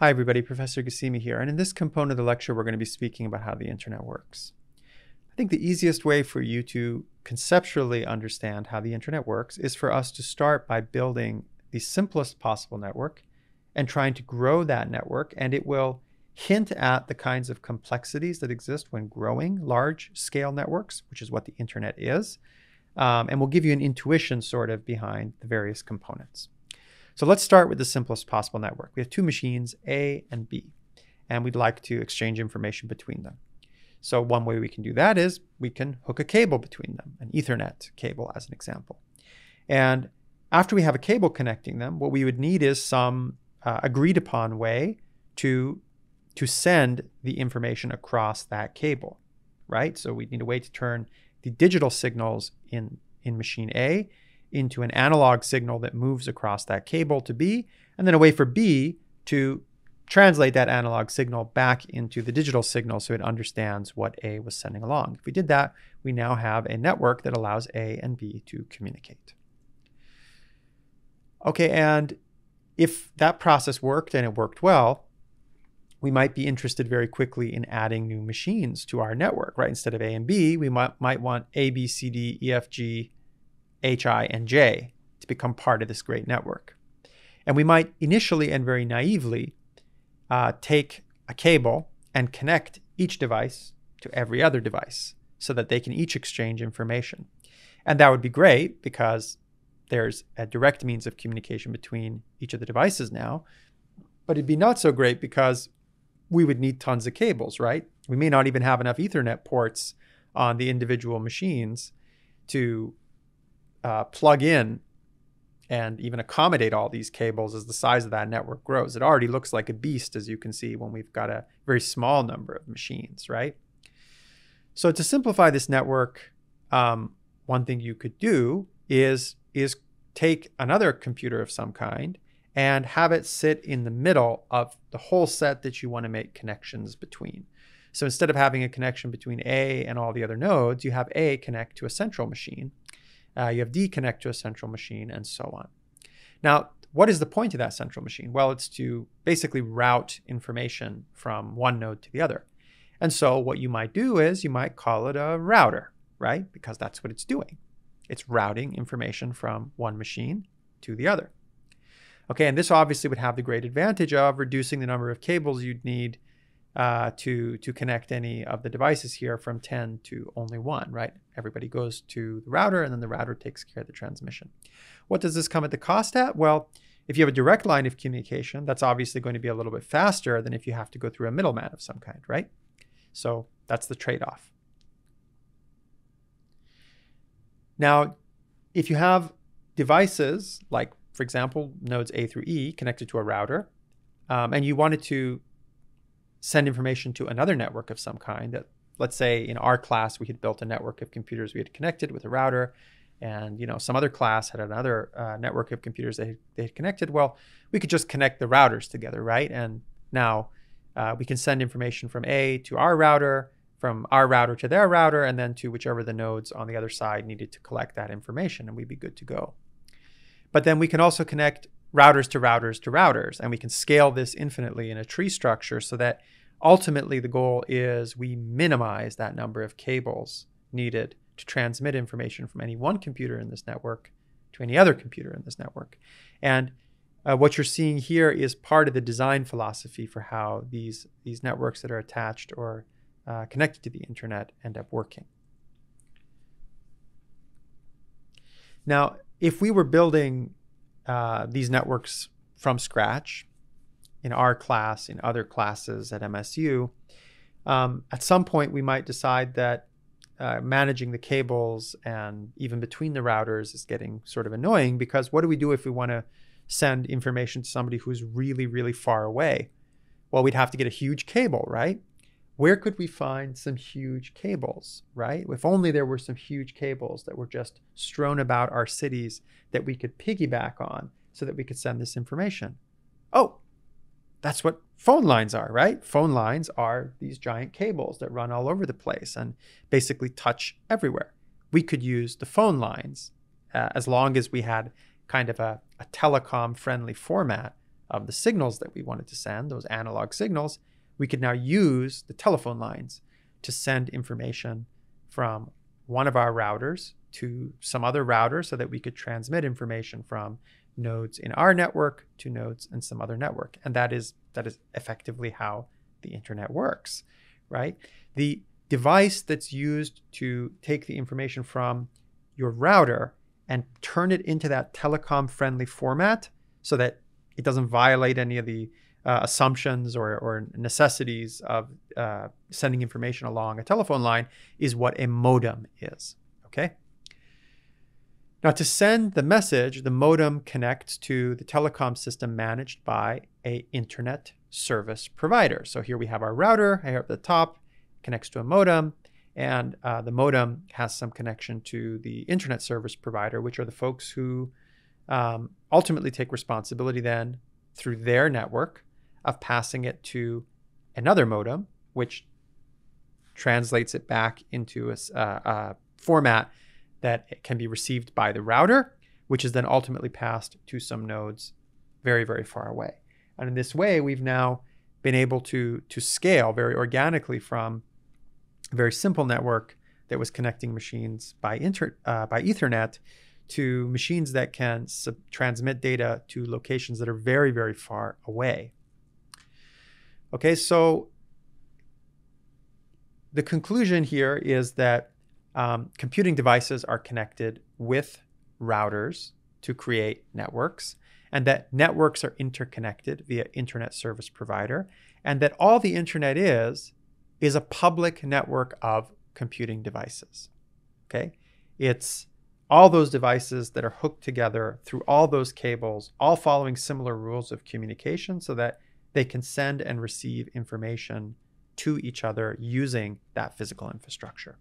Hi everybody, Professor Ghassemi here, and in this component of the lecture we're going to be speaking about how the internet works. I think the easiest way for you to conceptually understand how the internet works is for us to start by building the simplest possible network and trying to grow that network, and it will hint at the kinds of complexities that exist when growing large scale networks, which is what the internet is, um, and will give you an intuition sort of behind the various components. So let's start with the simplest possible network. We have two machines, A and B, and we'd like to exchange information between them. So one way we can do that is we can hook a cable between them, an Ethernet cable as an example. And after we have a cable connecting them, what we would need is some uh, agreed upon way to, to send the information across that cable, right? So we need a way to turn the digital signals in, in machine A into an analog signal that moves across that cable to B, and then a way for B to translate that analog signal back into the digital signal so it understands what A was sending along. If we did that, we now have a network that allows A and B to communicate. Okay, and if that process worked and it worked well, we might be interested very quickly in adding new machines to our network, right? Instead of A and B, we might, might want A, B, C, D, E, F, G, HI, and J to become part of this great network. And we might initially and very naively uh, take a cable and connect each device to every other device so that they can each exchange information. And that would be great because there's a direct means of communication between each of the devices now. But it'd be not so great because we would need tons of cables, right? We may not even have enough Ethernet ports on the individual machines to uh, plug in and even accommodate all these cables as the size of that network grows. It already looks like a beast, as you can see, when we've got a very small number of machines, right? So to simplify this network, um, one thing you could do is, is take another computer of some kind and have it sit in the middle of the whole set that you want to make connections between. So instead of having a connection between A and all the other nodes, you have A connect to a central machine. Uh, you have D connect to a central machine, and so on. Now, what is the point of that central machine? Well, it's to basically route information from one node to the other. And so what you might do is you might call it a router, right? Because that's what it's doing. It's routing information from one machine to the other. Okay, and this obviously would have the great advantage of reducing the number of cables you'd need uh, to, to connect any of the devices here from 10 to only one, right? Everybody goes to the router and then the router takes care of the transmission. What does this come at the cost at? Well, if you have a direct line of communication, that's obviously going to be a little bit faster than if you have to go through a middleman of some kind, right? So that's the trade-off. Now, if you have devices like, for example, nodes A through E connected to a router, um, and you wanted to send information to another network of some kind that let's say in our class we had built a network of computers we had connected with a router and you know some other class had another uh, network of computers they, they had connected. Well we could just connect the routers together right? And now uh, we can send information from a to our router from our router to their router and then to whichever the nodes on the other side needed to collect that information and we'd be good to go. But then we can also connect routers to routers to routers. And we can scale this infinitely in a tree structure so that ultimately the goal is we minimize that number of cables needed to transmit information from any one computer in this network to any other computer in this network. And uh, what you're seeing here is part of the design philosophy for how these, these networks that are attached or uh, connected to the internet end up working. Now, if we were building uh, these networks from scratch in our class, in other classes at MSU, um, at some point we might decide that uh, managing the cables and even between the routers is getting sort of annoying because what do we do if we want to send information to somebody who's really, really far away? Well, we'd have to get a huge cable, right? Where could we find some huge cables, right? If only there were some huge cables that were just strewn about our cities that we could piggyback on so that we could send this information. Oh, that's what phone lines are, right? Phone lines are these giant cables that run all over the place and basically touch everywhere. We could use the phone lines uh, as long as we had kind of a, a telecom friendly format of the signals that we wanted to send, those analog signals, we could now use the telephone lines to send information from one of our routers to some other router so that we could transmit information from nodes in our network to nodes in some other network. And that is that is effectively how the internet works, right? The device that's used to take the information from your router and turn it into that telecom friendly format so that it doesn't violate any of the uh, assumptions or, or, necessities of uh, sending information along a telephone line is what a modem is. Okay. Now, to send the message, the modem connects to the telecom system managed by a internet service provider. So here we have our router here at the top, connects to a modem, and uh, the modem has some connection to the internet service provider, which are the folks who um, ultimately take responsibility then through their network of passing it to another modem, which translates it back into a, uh, a format that can be received by the router, which is then ultimately passed to some nodes very, very far away. And in this way, we've now been able to, to scale very organically from a very simple network that was connecting machines by, inter, uh, by Ethernet to machines that can sub- transmit data to locations that are very, very far away. Okay, so the conclusion here is that um, computing devices are connected with routers to create networks, and that networks are interconnected via internet service provider, and that all the internet is is a public network of computing devices. Okay, it's all those devices that are hooked together through all those cables, all following similar rules of communication, so that they can send and receive information to each other using that physical infrastructure.